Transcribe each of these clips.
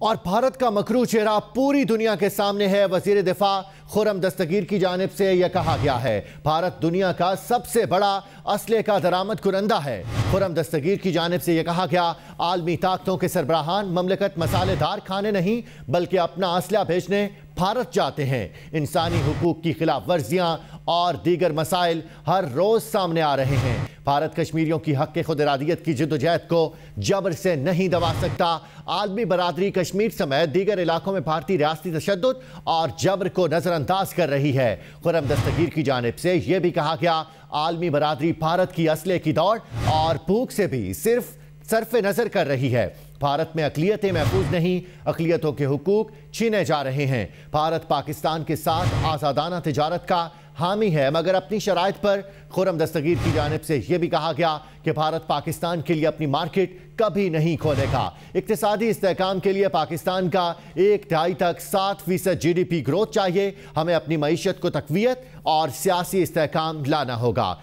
اور بھارت کا مکرو چہرہ پوری دنیا کے سامنے ہے۔ وزیر دفاع خورم دستگیر کی جانب سے یہ کہا گیا ہے۔ بھارت دنیا کا سب سے بڑا اسلحے کا درامت کرندہ ہے۔ خورم دستگیر کی جانب سے یہ کہا گیا، عالمی طاقتوں کے سربراہان مملکت مسالے دار کھانے نہیں، بلکہ اپنا اسلحہ بھیجنے بھارت جاتے ہیں۔ انسانی حقوق کی خلاف ورزیاں اور دیگر مسائل ہر روز سامنے آ رہے ہیں۔ بھارت کشمیریوں کی حق خود ارادیت کی جد و جہد کو جبر سے نہیں دبا سکتا۔ عالمی برادری کشمیر سمیت دیگر علاقوں میں بھارتی ریاستی تشدد اور جبر کو نظر انداز کر رہی ہے۔ خرم دستگیر کی جانب سے یہ بھی کہا گیا، عالمی برادری بھارت کی اسلحے کی دوڑ اور بھوک سے بھی صرف صرف نظر کر رہی ہے۔ بھارت میں اقلیتیں محفوظ نہیں، اقلیتوں کے حقوق چھینے جا رہے ہیں۔ بھارت پاکستان کے ساتھ آزادانہ تجارت کا حامی ہے، مگر اپنی شرائط پر خورم دستگیر کی جانب سے یہ بھی کہا گیا کہ بھارت پاکستان کے لیے اپنی مارکیٹ کبھی نہیں کھولے گا۔ اقتصادی استحکام کے لیے پاکستان کا ایک ڈھائی تک سات فیصد جی ڈی پی گروتھ چاہیے۔ ہمیں اپنی معیشت کو تقویت اور سیاسی استحکام لانا ہوگا۔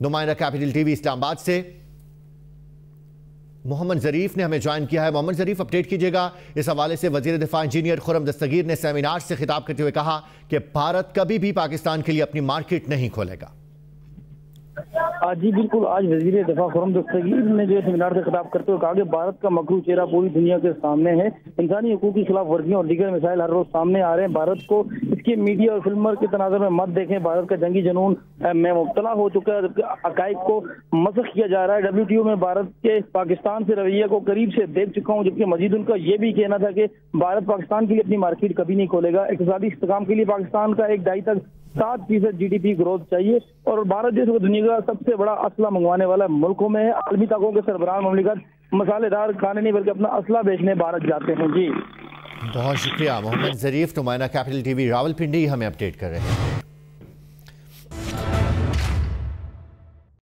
نمائندہ کیپٹل ٹی وی اسلام آباد سے محمد ظریف نے ہمیں جوائن کیا ہے۔ محمد ظریف اپڈیٹ کیجیے گا۔ اس حوالے سے وزیر دفاع انجینئر خورم دستگیر نے سیمینار سے خطاب کرتے ہوئے کہا کہ بھارت کبھی بھی پاکستان کے لیے اپنی مارکیٹ نہیں کھولے گا۔ جی بالکل۔ آج وزیر دفاع خورم دستگیر نے جو سیمینار سے خطاب کرتے ہوئے کہا کہ بھارت کا مکرو چہرہ پوری دنیا کے سامنے ہے۔ انسانی حقوق کی خلاف ورزیاں اور دیگر مسائل ہر روز سامنے آ رہے ہیں۔ بھارت کو اس کے میڈیا اور فلمر کے تناظر میں مت دیکھیں، بھارت کا جنگی جنون میں مبتلا ہو چکا ہے عقائد کو مسخ کیا جا رہا ہے۔ ڈبلیو ٹی او میں بھارت کے پاکستان سے رویہ کو قریب سے دیکھ چکا ہوں، جبکہ مزید ان کا یہ بھی کہنا تھا کہ بھارت پاکستان کے لیے اپنی مارکیٹ کبھی نہیں کھولے گا۔ اقتصادی استحکام کے لیے پاکستان کا ایک ڈھائی تک سات فیصد جی ڈی پی گروتھ چاہیے اور بھارت جیسے دنیا کا سب سے بڑا اسلحہ منگوانے والا ملکوں میں عالمی طاقتوں کے سربراہ مملکت، مسالے دار کھانے نہیں بلکہ اپنا اسلحہ بیچنے بھارت جاتے ہیں۔ جی۔ بہت شکریہ، محمد ظریف نمائنہ capital T V Rawal Pindi ہمیں اپڈیٹ کر رہے ہیں۔